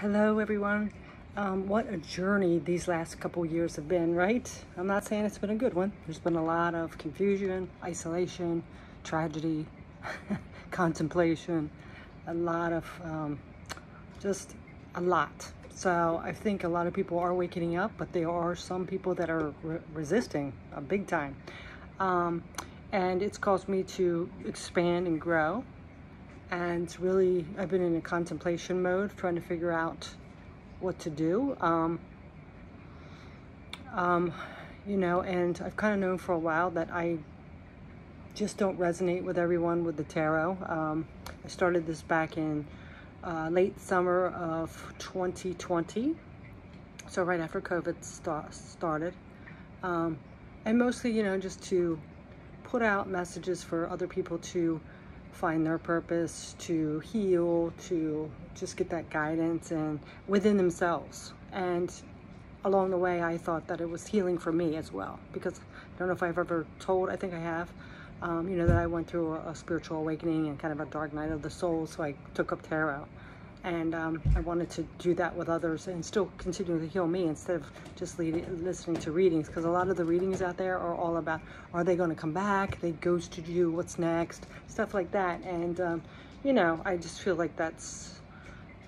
Hello, everyone. Um, what a journey these last couple years have been, right? I'm not saying it's been a good one. There's been a lot of confusion, isolation, tragedy, contemplation, a lot of um, just a lot. So I think a lot of people are waking up, but there are some people that are re resisting a big time. Um, and it's caused me to expand and grow and really I've been in a contemplation mode trying to figure out what to do. Um, um, you know and I've kind of known for a while that I just don't resonate with everyone with the tarot. Um, I started this back in uh, late summer of 2020 so right after COVID st started. Um, and mostly you know just to put out messages for other people to find their purpose, to heal, to just get that guidance and within themselves. And along the way, I thought that it was healing for me as well, because I don't know if I've ever told, I think I have, um, you know, that I went through a, a, spiritual awakening and kind of a dark night of the soul, so I took up tarot and um, I wanted to do that with others and still continue to heal me instead of just leading, listening to readings. Because a lot of the readings out there are all about are they going to come back? They ghosted you. What's next? Stuff like that. And um, you know I just feel like that's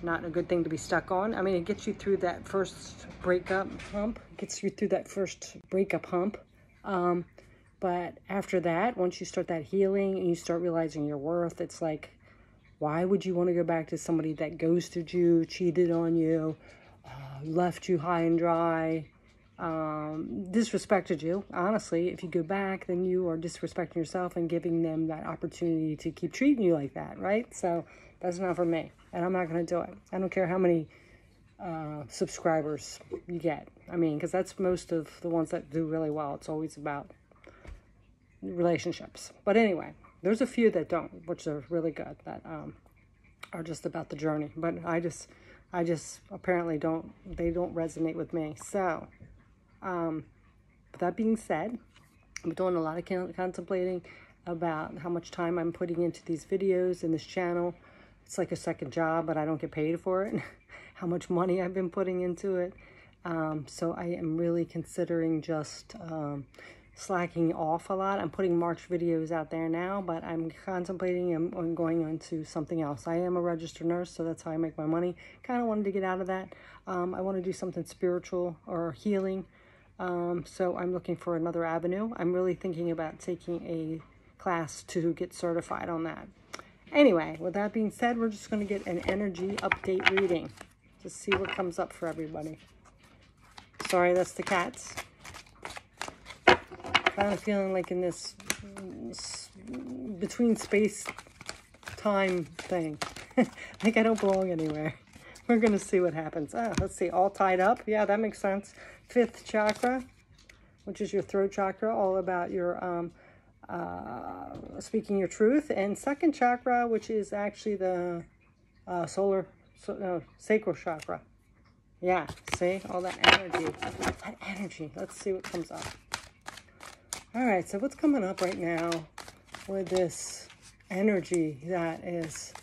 not a good thing to be stuck on. I mean it gets you through that first breakup hump. Gets you through that first breakup hump. Um, but after that once you start that healing and you start realizing your worth it's like why would you want to go back to somebody that ghosted you, cheated on you, uh, left you high and dry, um, disrespected you? Honestly, if you go back, then you are disrespecting yourself and giving them that opportunity to keep treating you like that, right? So that's not for me, and I'm not going to do it. I don't care how many uh, subscribers you get. I mean, because that's most of the ones that do really well. It's always about relationships. But anyway, there's a few that don't, which are really good, that um, are just about the journey. But I just, I just apparently don't, they don't resonate with me. So, um, that being said, I'm doing a lot of contemplating about how much time I'm putting into these videos in this channel. It's like a second job, but I don't get paid for it. how much money I've been putting into it. Um, so I am really considering just um, slacking off a lot. I'm putting March videos out there now, but I'm contemplating on going on to something else. I am a registered nurse, so that's how I make my money. Kind of wanted to get out of that. Um, I want to do something spiritual or healing. Um, so I'm looking for another avenue. I'm really thinking about taking a class to get certified on that. Anyway, with that being said, we're just going to get an energy update reading. Just see what comes up for everybody. Sorry, that's the cats of feeling like in this between space time thing. like I don't belong anywhere. We're going to see what happens. Ah, let's see, all tied up. Yeah, that makes sense. Fifth chakra, which is your throat chakra, all about your um, uh, speaking your truth. And second chakra, which is actually the uh, solar, so, no, sacral chakra. Yeah, see, all that energy. That energy. Let's see what comes up. All right, so what's coming up right now with this energy that is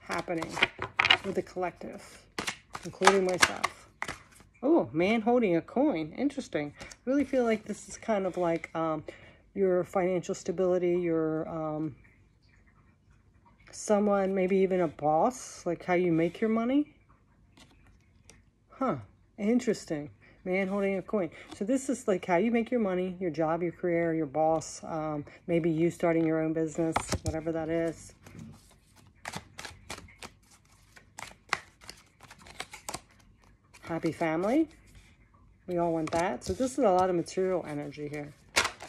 happening with the collective, including myself? Oh, man holding a coin. Interesting. really feel like this is kind of like um, your financial stability, your um, someone, maybe even a boss, like how you make your money. Huh, interesting man holding a coin. So this is like how you make your money, your job, your career, your boss, um, maybe you starting your own business, whatever that is. Happy family. We all want that. So this is a lot of material energy here.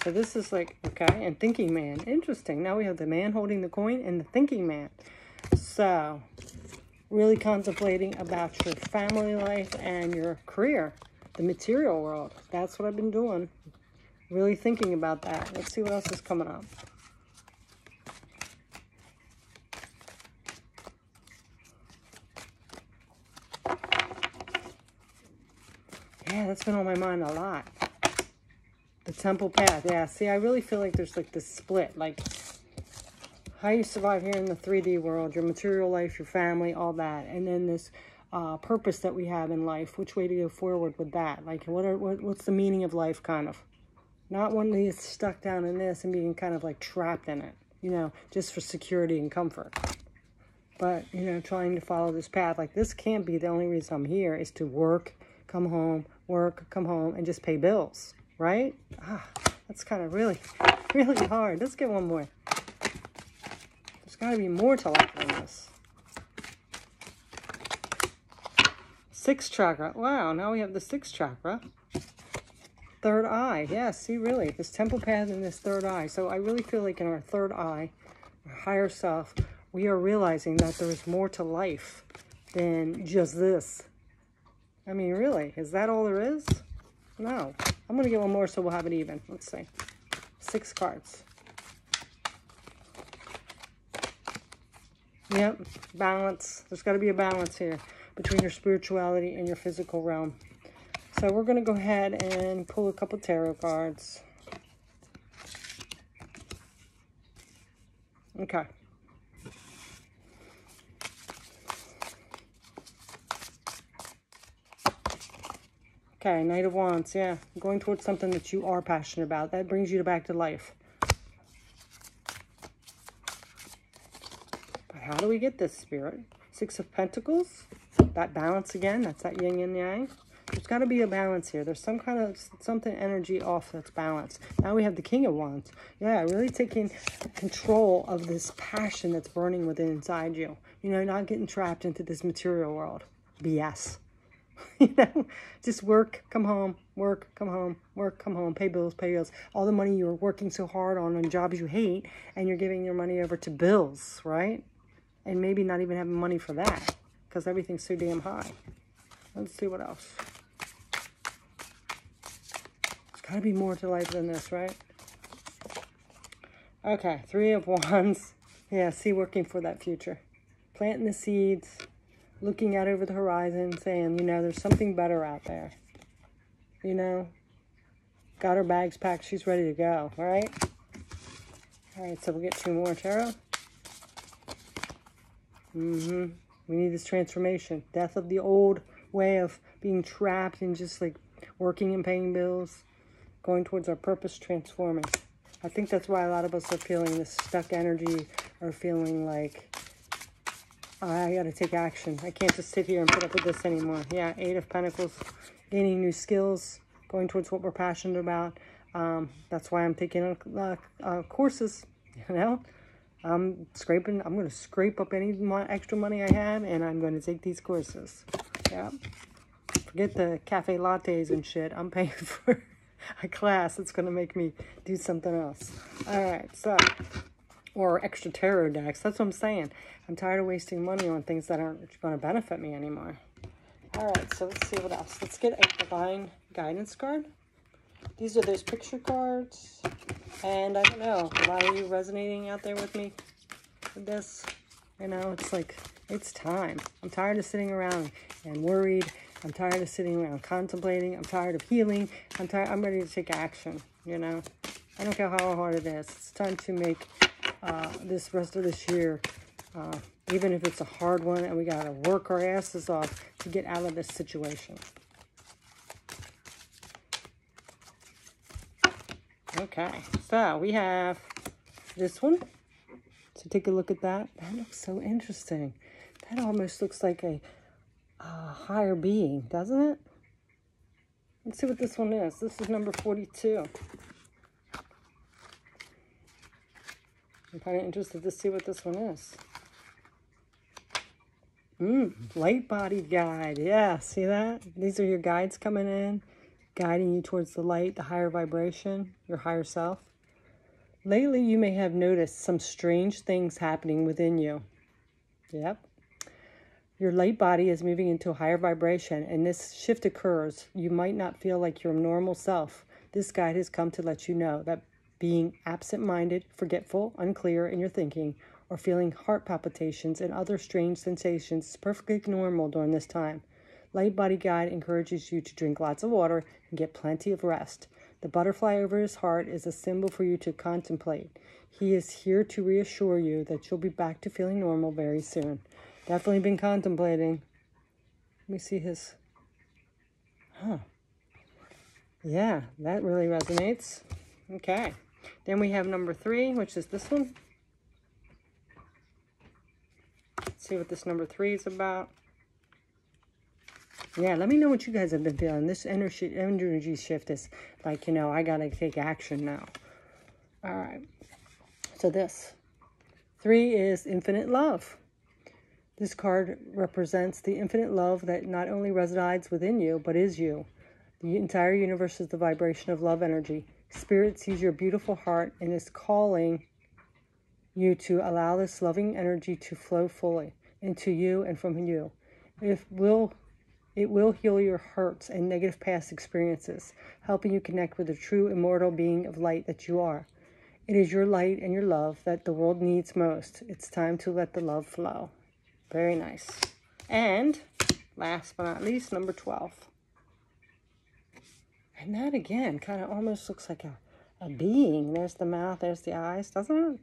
So this is like, okay, and thinking man. Interesting. Now we have the man holding the coin and the thinking man. So really contemplating about your family life and your career the material world. That's what I've been doing. Really thinking about that. Let's see what else is coming up. Yeah, that's been on my mind a lot. The temple path. Yeah, see, I really feel like there's like this split. Like, how you survive here in the 3D world, your material life, your family, all that. And then this uh, purpose that we have in life, which way to go forward with that. Like, what are what, what's the meaning of life, kind of? Not one that is stuck down in this and being kind of like trapped in it, you know, just for security and comfort. But, you know, trying to follow this path, like this can't be the only reason I'm here is to work, come home, work, come home, and just pay bills, right? Ah, that's kind of really, really hard. Let's get one more. There's got to be more to life than this. Sixth chakra. Wow, now we have the sixth chakra. Third eye. Yeah, see, really, this temple path and this third eye. So I really feel like in our third eye, our higher self, we are realizing that there's more to life than just this. I mean, really, is that all there is? No. I'm going to get one more so we'll have it even. Let's see. Six cards. Yep, balance. There's got to be a balance here between your spirituality and your physical realm. So we're going to go ahead and pull a couple tarot cards. Okay. Okay, Knight of Wands, yeah. Going towards something that you are passionate about. That brings you back to life. But how do we get this, Spirit? Six of Pentacles. That balance again. That's that yin and yang. There's got to be a balance here. There's some kind of something energy off that's balanced. Now we have the King of Wands. Yeah, really taking control of this passion that's burning within inside you. You know, not getting trapped into this material world. BS. you know, just work, come home, work, come home, work, come home, pay bills, pay bills. All the money you're working so hard on on jobs you hate, and you're giving your money over to bills, right? And maybe not even having money for that because everything's so damn high. Let's see what else. There's got to be more to life than this, right? Okay, three of wands. Yeah, see, working for that future. Planting the seeds looking out over the horizon, saying, you know, there's something better out there. You know, got her bags packed. She's ready to go. All right. All right. So we'll get two more tarot. Mm-hmm. We need this transformation. Death of the old way of being trapped and just like working and paying bills. Going towards our purpose, transforming. I think that's why a lot of us are feeling this stuck energy or feeling like I got to take action. I can't just sit here and put up with this anymore. Yeah, Eight of Pentacles, gaining new skills, going towards what we're passionate about. Um, that's why I'm taking uh, uh, courses, you know. I'm scraping, I'm going to scrape up any extra money I have, and I'm going to take these courses. Yeah. Forget the cafe lattes and shit. I'm paying for a class that's going to make me do something else. All right, so or extra tarot decks. That's what I'm saying. I'm tired of wasting money on things that aren't going to benefit me anymore. All right, so let's see what else. Let's get a divine guidance card. These are those picture cards. And I don't know, a lot of you resonating out there with me with this. You know, it's like, it's time. I'm tired of sitting around and worried. I'm tired of sitting around contemplating. I'm tired of healing. I'm tired. I'm ready to take action, you know. I don't care how hard it is. It's time to make uh, this rest of this year, uh, even if it's a hard one and we got to work our asses off to get out of this situation. Okay, so we have this one. So take a look at that. That looks so interesting. That almost looks like a uh, higher being, doesn't it? Let's see what this one is. This is number 42. I'm kind of interested to see what this one is. Mmm, light body guide. Yeah, see that? These are your guides coming in, guiding you towards the light, the higher vibration, your higher self. Lately, you may have noticed some strange things happening within you. Yep. Your light body is moving into a higher vibration, and this shift occurs. You might not feel like your normal self. This guide has come to let you know that being absent minded, forgetful, unclear in your thinking, or feeling heart palpitations and other strange sensations is perfectly normal during this time. Light Body Guide encourages you to drink lots of water and get plenty of rest. The butterfly over his heart is a symbol for you to contemplate. He is here to reassure you that you'll be back to feeling normal very soon. Definitely been contemplating. Let me see his, huh. Yeah, that really resonates. Okay. Then we have number three, which is this one. Let's see what this number three is about. Yeah, let me know what you guys have been feeling. This energy energy shift is like, you know, I got to take action now. All right. So this. Three is infinite love. This card represents the infinite love that not only resides within you, but is you. The entire universe is the vibration of love energy. Spirit sees your beautiful heart and is calling you to allow this loving energy to flow fully into you and from you. If will it will heal your hurts and negative past experiences, helping you connect with the true immortal being of light that you are. It is your light and your love that the world needs most. It's time to let the love flow. Very nice. And last but not least, number 12. And that again kind of almost looks like a, a being. There's the mouth, there's the eyes, doesn't it?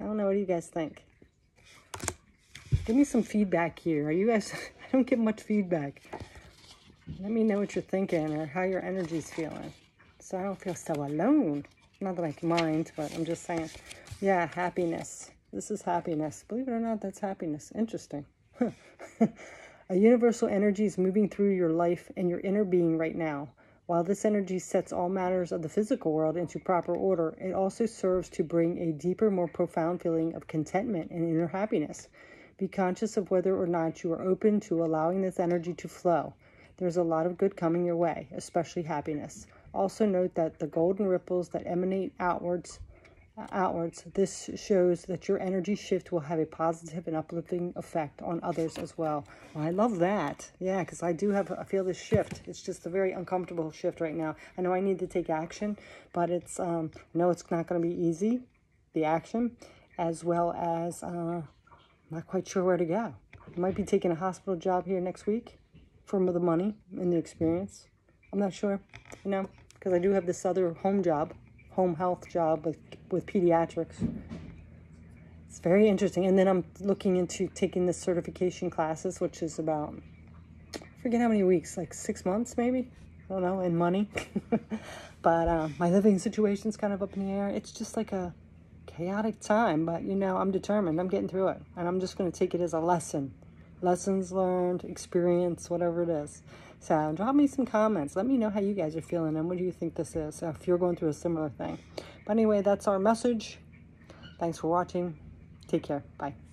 I don't know. What do you guys think? Give me some feedback here. Are you guys, I don't get much feedback. Let me know what you're thinking or how your energy's feeling. So I don't feel so alone. Not that I mind, but I'm just saying. Yeah, happiness. This is happiness. Believe it or not, that's happiness. Interesting. a universal energy is moving through your life and your inner being right now. While this energy sets all matters of the physical world into proper order, it also serves to bring a deeper, more profound feeling of contentment and inner happiness. Be conscious of whether or not you are open to allowing this energy to flow. There's a lot of good coming your way, especially happiness. Also note that the golden ripples that emanate outwards outwards, this shows that your energy shift will have a positive and uplifting effect on others as well. well I love that. Yeah, because I do have, I feel this shift. It's just a very uncomfortable shift right now. I know I need to take action, but it's, um, know it's not going to be easy, the action, as well as, uh, not quite sure where to go. I might be taking a hospital job here next week for the money and the experience. I'm not sure, you know, because I do have this other home job home health job with, with pediatrics. It's very interesting. And then I'm looking into taking the certification classes, which is about, I forget how many weeks, like six months maybe? I don't know, and money. but uh, my living situation's kind of up in the air. It's just like a chaotic time, but you know, I'm determined. I'm getting through it. And I'm just going to take it as a lesson. Lessons learned, experience, whatever it is. So drop me some comments. Let me know how you guys are feeling and what do you think this is if you're going through a similar thing. But anyway, that's our message. Thanks for watching. Take care. Bye.